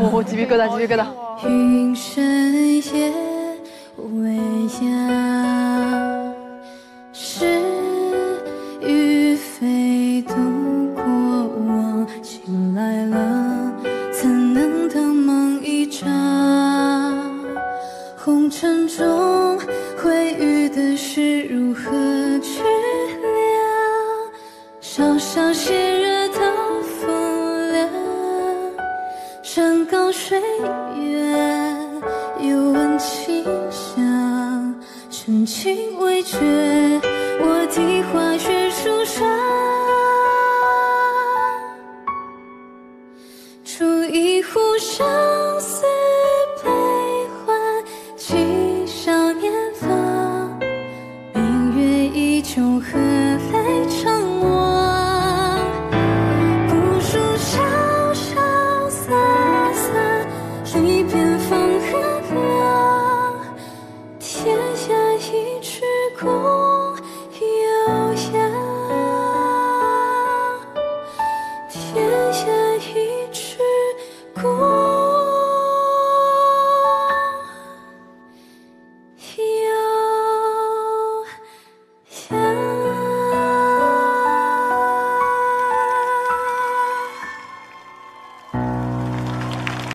哦，鸡皮疙瘩，鸡皮疙瘩。云深夜未央，是与非度过往。醒来了，怎能等梦一场？红尘中会遇的事，如何去量？潇潇斜山高水远，又闻琴响。深情未绝，我的花雪书上。煮一壶相思悲欢，寄少年芳。明月依旧，何